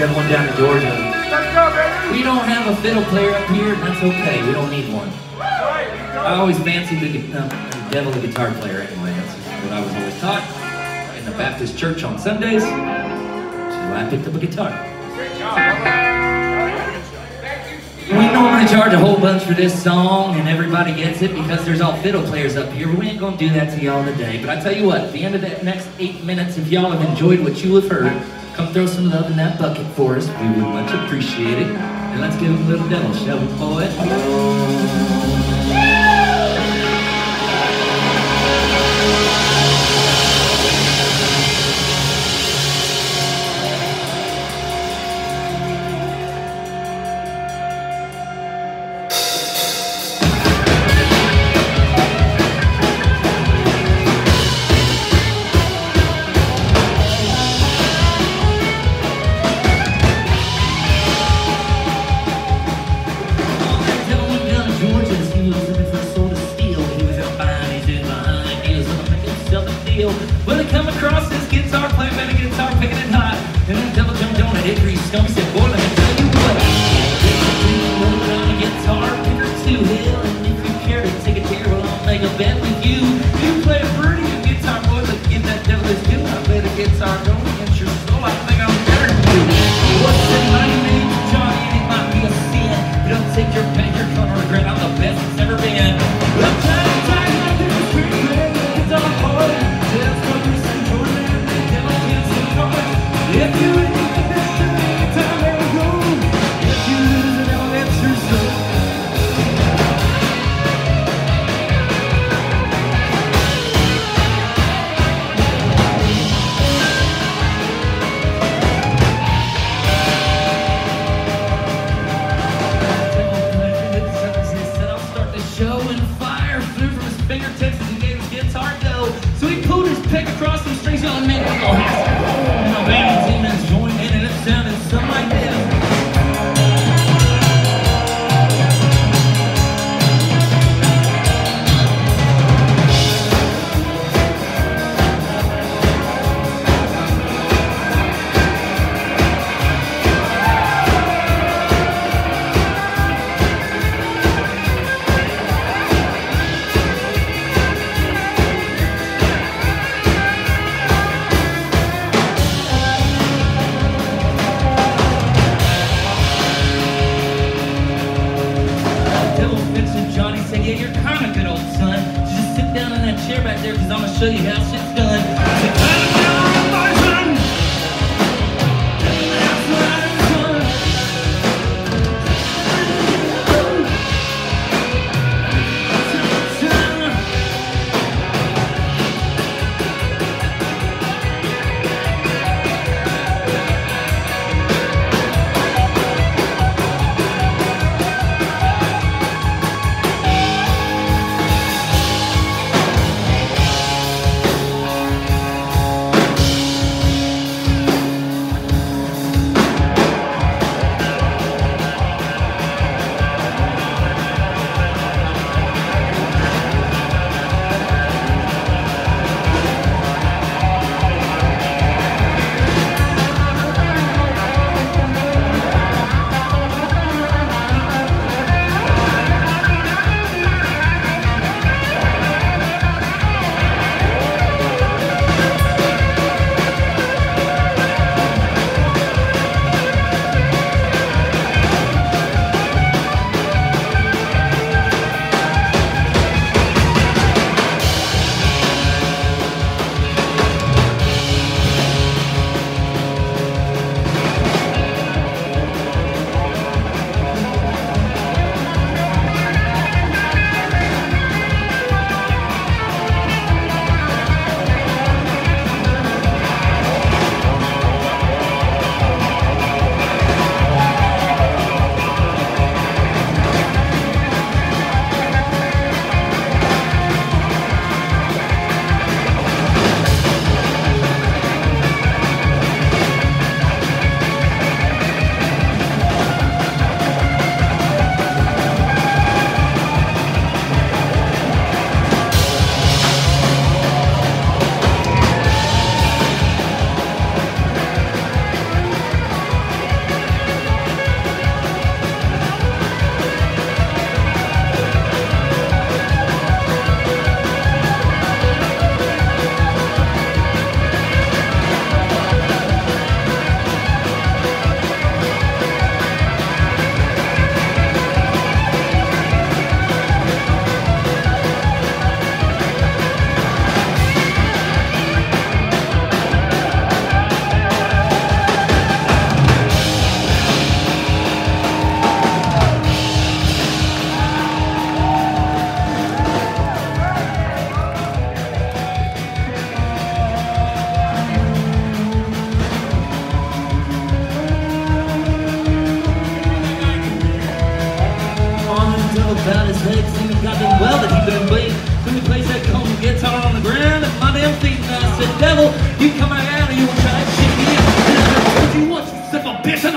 everyone down in Georgia. We don't have a fiddle player up here, and that's okay. We don't need one. I always fancied the, uh, the devil a guitar player anyway. That's what I was always taught in the Baptist church on Sundays. Is I picked up a guitar. We normally charge a whole bunch for this song, and everybody gets it because there's all fiddle players up here. We ain't gonna do that to y'all today. But I tell you what, at the end of that next eight minutes, if y'all have enjoyed what you have heard, come throw some love in that bucket for us. We would much appreciate it. And let's give him a little devil, shall we, boy? guitar though. So he pulled his pick across some strings, yelling, man, I'm gonna have to. study house. About his head, legs, singing goddamn well that he been bleeding. Then he plays that cold guitar on the ground and my damn feet. And I said, devil, you come out and you will try to shit me. And I told you what, you son of a bitch,